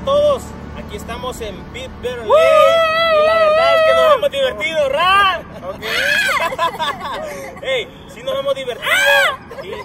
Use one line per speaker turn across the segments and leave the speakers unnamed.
a todos, aquí estamos en Big Better Lane y la verdad es que nos hemos divertido, ¿ra? Ok. hey, sí nos hemos divertido. y-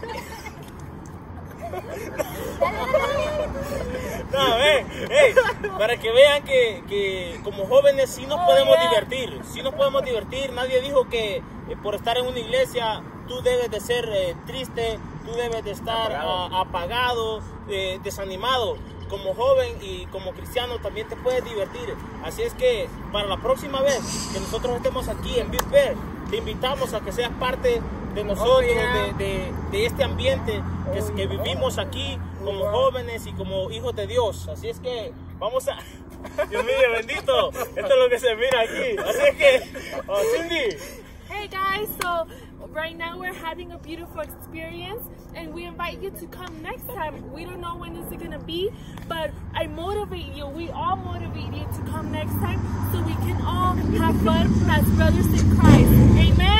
No, hey, hey, para que vean que, que como jóvenes sí nos podemos divertir, sí nos podemos divertir. Nadie dijo que eh, por estar en una iglesia tú debes de ser eh, triste, tú debes de estar ah, apagado, eh, desanimado. Como joven y como cristiano también te puedes divertir. Así es que para la próxima vez que nosotros estemos aquí en Big Bear, te invitamos a que seas parte de nosotros, de, de- de este ambiente que, que vivimos aquí como jóvenes y como hijos de Dios. Así es que vamos a... Dios mío, bendito. Esto es lo que se mira aquí. Así es que, oh, Cindy.
Hey guys, so right now we're having a beautiful experience and we invite you to come next time. We don't know when is it gonna be, but I motivate you, we all motivate you to come next time so we can all have fun as brothers in Christ. Amen?